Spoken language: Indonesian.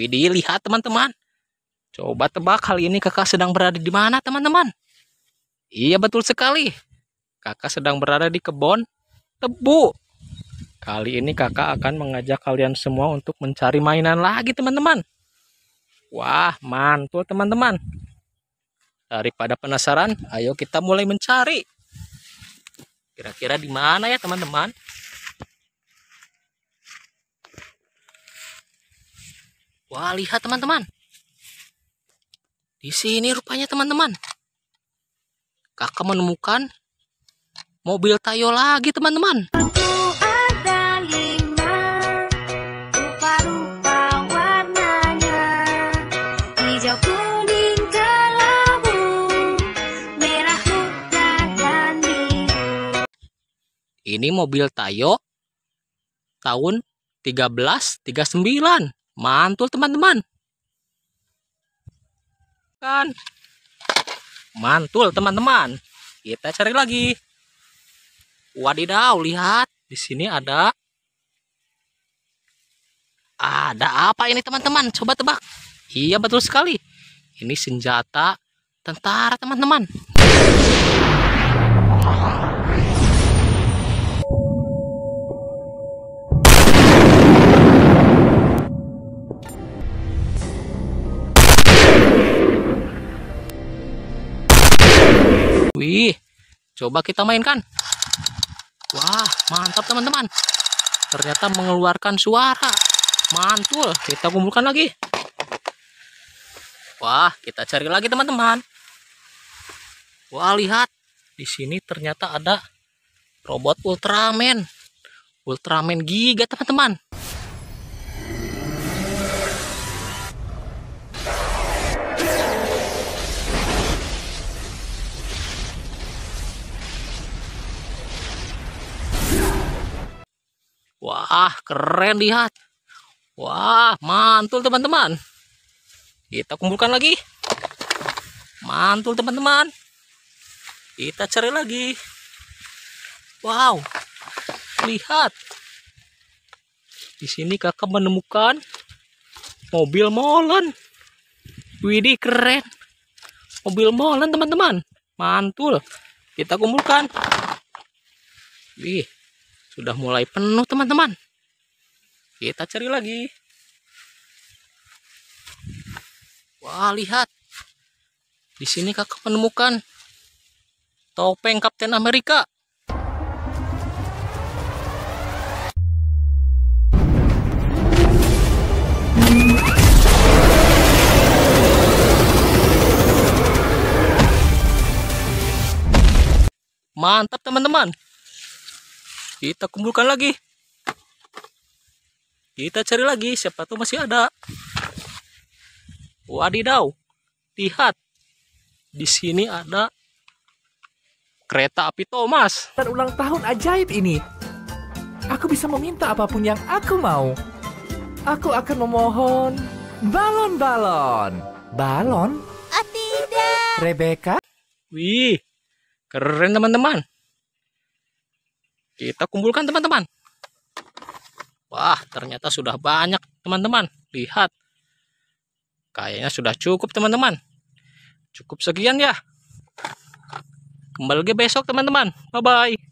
Widih, lihat teman-teman. Coba tebak kali ini kakak sedang berada di mana teman-teman? Iya betul sekali. Kakak sedang berada di kebun tebu. Kali ini kakak akan mengajak kalian semua untuk mencari mainan lagi teman-teman. Wah mantul teman-teman. Daripada penasaran, ayo kita mulai mencari. Kira-kira di mana ya teman-teman? Wah, lihat teman-teman. Di sini rupanya teman-teman. Kakak menemukan mobil Tayo lagi teman-teman. Ini mobil Tayo tahun 1339. Mantul teman-teman. Kan. Mantul teman-teman. Kita cari lagi. Wadidaw, lihat. Di sini ada ada apa ini teman-teman? Coba tebak. Iya betul sekali. Ini senjata tentara teman-teman. Wih, coba kita mainkan. Wah, mantap teman-teman. Ternyata mengeluarkan suara. Mantul. Kita kumpulkan lagi. Wah, kita cari lagi teman-teman. Wah, lihat. Di sini ternyata ada robot Ultraman. Ultraman Giga, teman-teman. Wah, keren lihat. Wah, mantul teman-teman. Kita kumpulkan lagi. Mantul teman-teman. Kita cari lagi. Wow. Lihat. Di sini kakak menemukan mobil molen. Widih keren. Mobil molen teman-teman. Mantul. Kita kumpulkan. Wih, sudah mulai penuh teman-teman. Kita cari lagi. Wah, lihat. Di sini kakak menemukan topeng Kapten Amerika. Mantap teman-teman. Kita kumpulkan lagi. Kita cari lagi, siapa tuh masih ada. Wadidaw. Lihat. Di sini ada kereta api Thomas. Dan ulang tahun ajaib ini. Aku bisa meminta apa pun yang aku mau. Aku akan memohon balon-balon. Balon? oh tidak Rebecca? Wih, keren teman-teman. Kita kumpulkan teman-teman. Wah, ternyata sudah banyak teman-teman. Lihat. Kayaknya sudah cukup teman-teman. Cukup sekian ya. Kembali lagi besok teman-teman. Bye-bye.